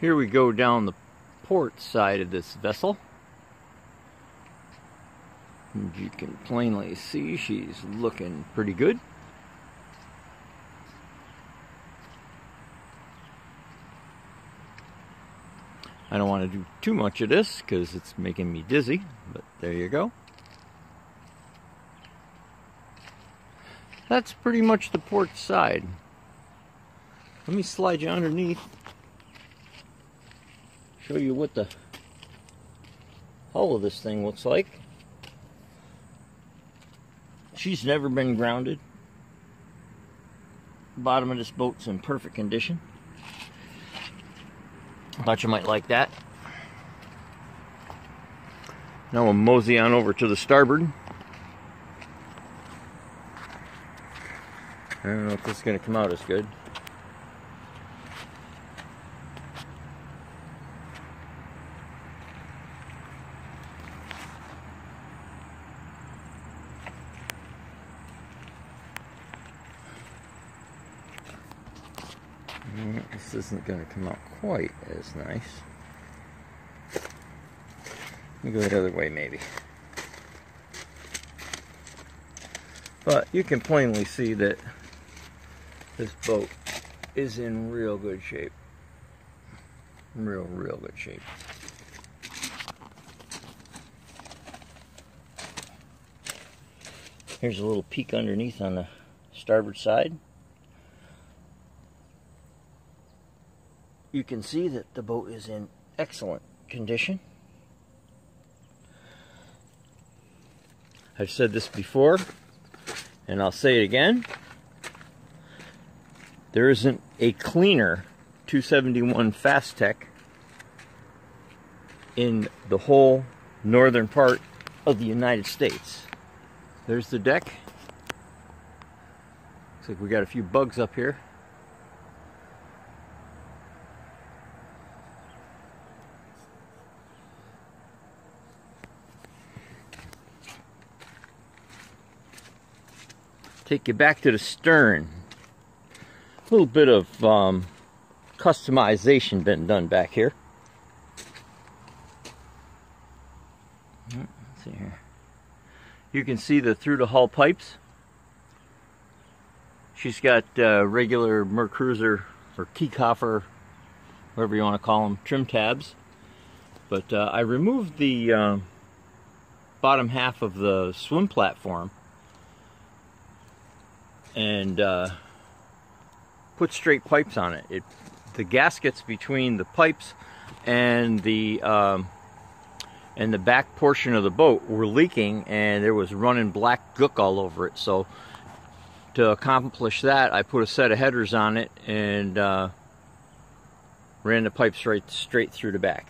Here we go down the port side of this vessel. And you can plainly see she's looking pretty good. I don't want to do too much of this because it's making me dizzy, but there you go. That's pretty much the port side. Let me slide you underneath. Show you what the hull of this thing looks like. She's never been grounded. Bottom of this boat's in perfect condition. I thought you might like that. Now we'll mosey on over to the starboard. I don't know if this is going to come out as good. Mm, this isn't going to come out quite as nice. Let go the other way maybe. But you can plainly see that this boat is in real good shape. Real, real good shape. Here's a little peek underneath on the starboard side. You can see that the boat is in excellent condition. I've said this before, and I'll say it again. There isn't a cleaner 271 Fastech in the whole northern part of the United States. There's the deck. Looks like we got a few bugs up here. Take you back to the stern. A little bit of um, customization been done back here. Let's see here. You can see the through the hull pipes. She's got uh, regular Mercruiser or Kiekhaefer, whatever you want to call them, trim tabs. But uh, I removed the uh, bottom half of the swim platform and uh, put straight pipes on it. it. The gaskets between the pipes and the um, and the back portion of the boat were leaking and there was running black gook all over it. So to accomplish that, I put a set of headers on it and uh, ran the pipes right straight through the back.